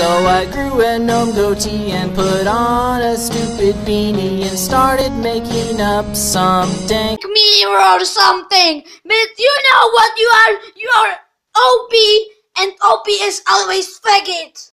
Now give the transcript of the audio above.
So I grew a gnome goatee and put on a stupid beanie and started making up some dank meme or something. But you know what you are? You are OP, and OP is always faggot.